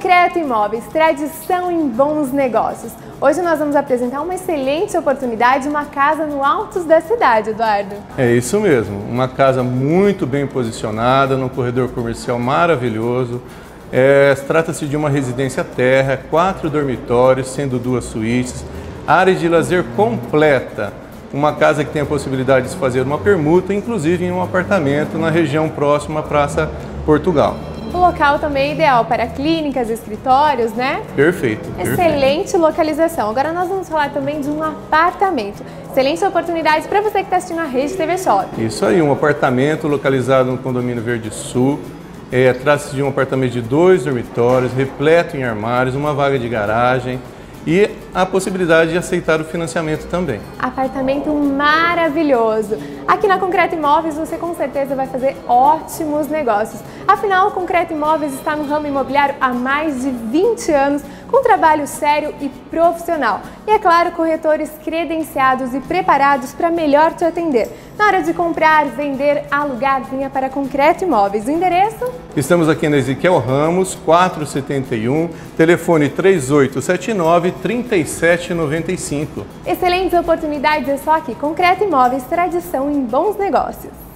Concreto Imóveis, tradição em bons negócios. Hoje nós vamos apresentar uma excelente oportunidade, uma casa no altos da cidade, Eduardo. É isso mesmo, uma casa muito bem posicionada, num corredor comercial maravilhoso. É, Trata-se de uma residência terra, quatro dormitórios, sendo duas suítes, área de lazer completa. Uma casa que tem a possibilidade de fazer uma permuta, inclusive em um apartamento na região próxima à Praça Portugal. O local também é ideal para clínicas, escritórios, né? Perfeito. Excelente perfeito. localização. Agora nós vamos falar também de um apartamento. Excelente oportunidade para você que está assistindo a Rede TV Shopping. Isso aí, um apartamento localizado no condomínio Verde Sul. É, Trata-se de um apartamento de dois dormitórios, repleto em armários, uma vaga de garagem e a possibilidade de aceitar o financiamento também. Apartamento maravilhoso! Aqui na Concreto Imóveis você com certeza vai fazer ótimos negócios. Afinal, o Concreto Imóveis está no ramo imobiliário há mais de 20 anos, com trabalho sério e profissional. E é claro, corretores credenciados e preparados para melhor te atender. Na hora de comprar, vender, alugar, venha para Concreto Imóveis. O endereço? Estamos aqui na Ezequiel Ramos, 471, telefone 3879 3795. Excelentes oportunidades é só aqui. Concreto Imóveis, tradição em bons negócios.